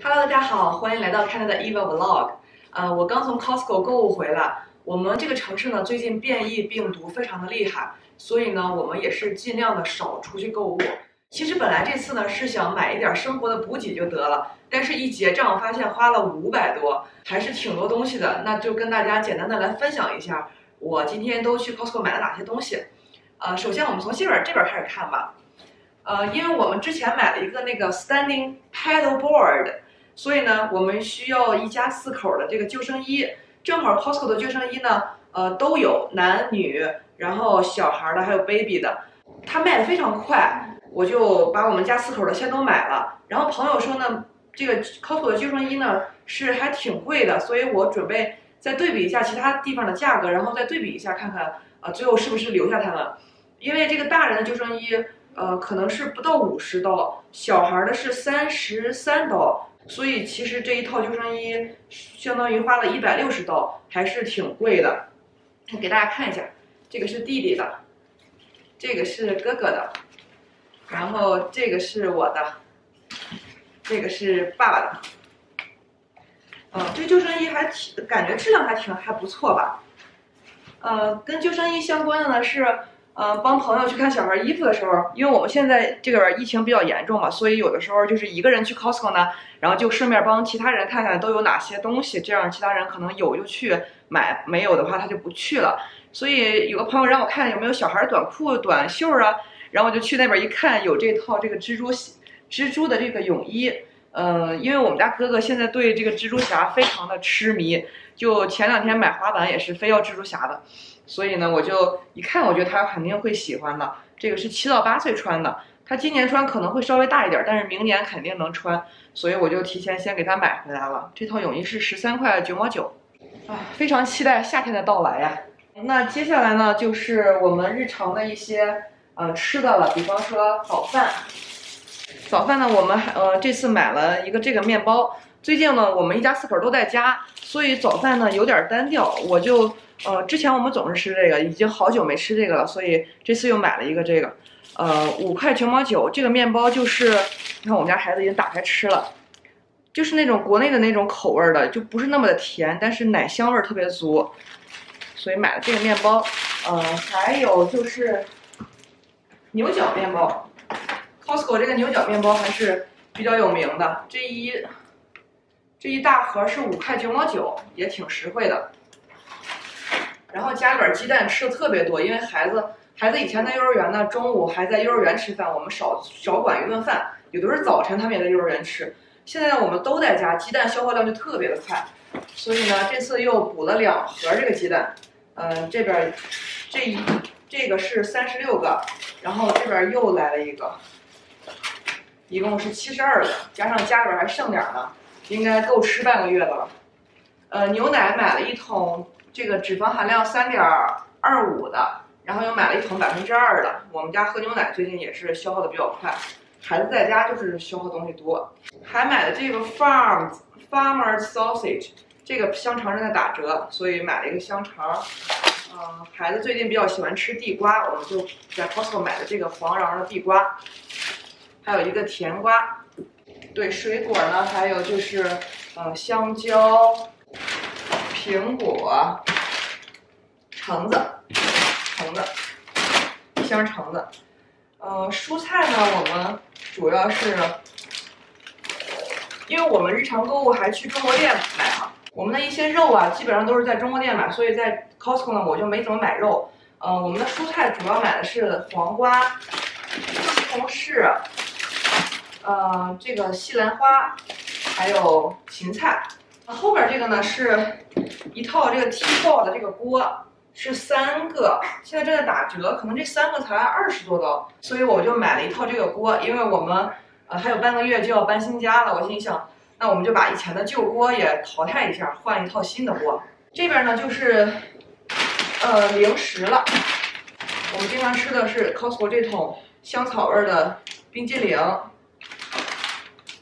Hello，大家好，欢迎来到 Canada Eva Vlog。呃，我刚从 Costco 购物回来。我们这个城市呢，最近变异病毒非常的厉害，所以呢，我们也是尽量的少出去购物。其实本来这次呢是想买一点生活的补给就得了，但是一结账发现花了五百多，还是挺多东西的。那就跟大家简单的来分享一下，我今天都去 Costco 买了哪些东西。呃，首先我们从这边这边开始看吧。呃，因为我们之前买了一个那个 standing paddle board，所以呢，我们需要一家四口的这个救生衣。正好 Costco 的救生衣呢，呃，都有男女，然后小孩的，还有 baby 的，它卖的非常快，我就把我们家四口的先都买了。然后朋友说呢，这个 Costco 的救生衣呢是还挺贵的，所以我准备再对比一下其他地方的价格，然后再对比一下看看，呃，最后是不是留下它们。因为这个大人的救生衣，呃，可能是不到五十刀，小孩的是三十三刀。所以其实这一套救生衣相当于花了一百六十刀，还是挺贵的。给大家看一下，这个是弟弟的，这个是哥哥的，然后这个是我的，这个是爸爸的。嗯，这救生衣还挺，感觉质量还挺还不错吧。呃，跟救生衣相关的呢是。嗯，帮朋友去看小孩衣服的时候，因为我们现在这个疫情比较严重嘛，所以有的时候就是一个人去 Costco 呢，然后就顺便帮其他人看看都有哪些东西，这样其他人可能有就去买，没有的话他就不去了。所以有个朋友让我看有没有小孩短裤、短袖啊，然后我就去那边一看，有这套这个蜘蛛蜘蛛的这个泳衣。嗯，因为我们家哥哥现在对这个蜘蛛侠非常的痴迷，就前两天买滑板也是非要蜘蛛侠的。所以呢，我就一看，我觉得他肯定会喜欢的。这个是七到八岁穿的，他今年穿可能会稍微大一点，但是明年肯定能穿。所以我就提前先给他买回来了。这套泳衣是十三块九毛九，啊，非常期待夏天的到来呀。那接下来呢，就是我们日常的一些呃吃的了，比方说早饭。早饭呢，我们还呃这次买了一个这个面包。最近呢，我们一家四口都在家，所以早饭呢有点单调，我就。呃，之前我们总是吃这个，已经好久没吃这个了，所以这次又买了一个这个，呃，五块九毛九。这个面包就是，你看我们家孩子已经打开吃了，就是那种国内的那种口味的，就不是那么的甜，但是奶香味特别足，所以买了这个面包。呃，还有就是牛角面包，Costco 这个牛角面包还是比较有名的，这一这一大盒是五块九毛九，也挺实惠的。然后家里边鸡蛋吃的特别多，因为孩子孩子以前在幼儿园呢，中午还在幼儿园吃饭，我们少少管一顿饭，有的时候早晨他们也在幼儿园吃。现在，我们都在家，鸡蛋消耗量就特别的快，所以呢，这次又补了两盒这个鸡蛋。嗯，这边这一这个是三十六个，然后这边又来了一个，一共是七十二个，加上家里边还剩点儿呢，应该够吃半个月的了。呃，牛奶买了一桶。这个脂肪含量三点二五的，然后又买了一桶百分之二的。我们家喝牛奶最近也是消耗的比较快，孩子在家就是消耗东西多。还买了这个 Farm Farmer Sausage，这个香肠正在打折，所以买了一个香肠。嗯，孩子最近比较喜欢吃地瓜，我们就在 Costco 买的这个黄瓤的地瓜，还有一个甜瓜。对，水果呢，还有就是呃香蕉。苹果、橙子、橙子，一箱橙子。呃，蔬菜呢，我们主要是，因为我们日常购物还去中国店买嘛，我们的一些肉啊，基本上都是在中国店买，所以在 Costco 呢，我就没怎么买肉。呃，我们的蔬菜主要买的是黄瓜、西红柿，呃，这个西兰花，还有芹菜。后边这个呢是。一套这个 T 爆的这个锅是三个，现在正在打折，可能这三个才二十多刀，所以我就买了一套这个锅，因为我们呃还有半个月就要搬新家了，我心想，那我们就把以前的旧锅也淘汰一下，换一套新的锅。这边呢就是呃零食了，我们经常吃的是 Costco 这桶香草味的冰激凌，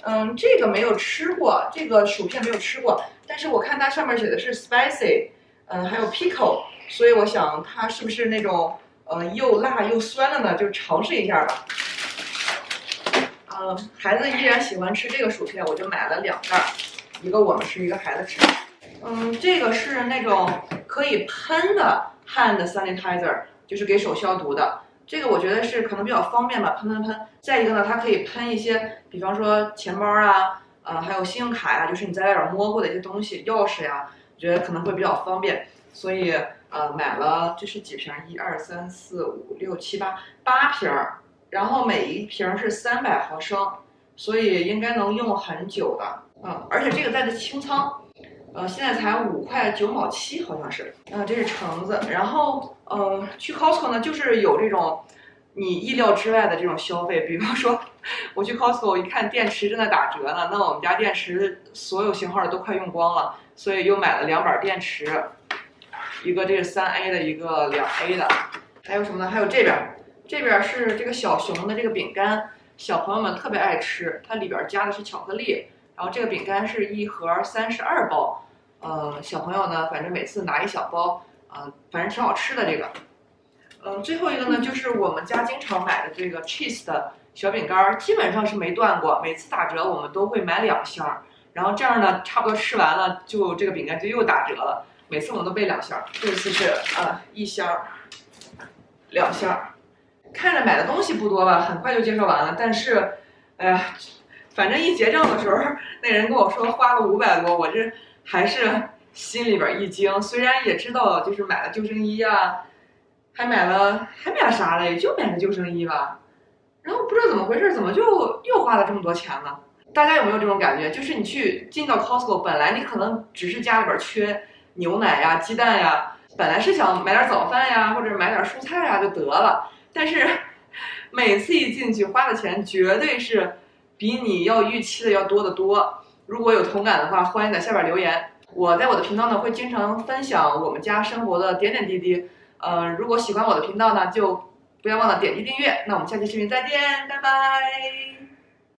嗯，这个没有吃过，这个薯片没有吃过。但是我看它上面写的是 spicy，嗯，还有 pickle，所以我想它是不是那种嗯又辣又酸的呢？就尝试一下吧。嗯，孩子依然喜欢吃这个薯片，我就买了两袋，一个我们吃，一个孩子吃。嗯，这个是那种可以喷的 hand sanitizer，就是给手消毒的。这个我觉得是可能比较方便吧，喷喷喷。再一个呢，它可以喷一些，比方说钱包啊，呃，还有信用卡呀，就是你在外边摸过的一些东西，钥匙呀，我觉得可能会比较方便。所以呃，买了这是几瓶？一二三四五六七八八瓶儿，然后每一瓶是三百毫升，所以应该能用很久的。嗯，而且这个带的清仓。呃，现在才五块九毛七，好像是。嗯，这是橙子。然后，呃，去 Costco 呢，就是有这种你意料之外的这种消费。比方说，我去 Costco 一看电池正在打折呢，那我们家电池所有型号的都快用光了，所以又买了两板电池，一个这是三 A 的，一个两 A 的。还有什么呢？还有这边，这边是这个小熊的这个饼干，小朋友们特别爱吃，它里边加的是巧克力。然后这个饼干是一盒三十二包。呃，小朋友呢，反正每次拿一小包，嗯，反正挺好吃的这个。嗯，最后一个呢，就是我们家经常买的这个 cheese 的小饼干，基本上是没断过。每次打折我们都会买两箱，然后这样呢，差不多吃完了，就这个饼干就又打折了。每次我们都备两箱，这次是呃一箱，两箱。看着买的东西不多吧，很快就介绍完了，但是，哎呀，反正一结账的时候，那人跟我说花了五百多，我这。还是心里边一惊，虽然也知道就是买了救生衣啊，还买了还买了啥嘞？就买了救生衣吧。然后不知道怎么回事，怎么就又花了这么多钱呢？大家有没有这种感觉？就是你去进到 Costco，本来你可能只是家里边缺牛奶呀、鸡蛋呀，本来是想买点早饭呀，或者买点蔬菜呀就得了。但是每次一进去花的钱绝对是比你要预期的要多得多。如果有同感的话，欢迎在下边留言。我在我的频道呢会经常分享我们家生活的点点滴滴。呃，如果喜欢我的频道呢，就不要忘了点击订阅。那我们下期视频再见，拜拜。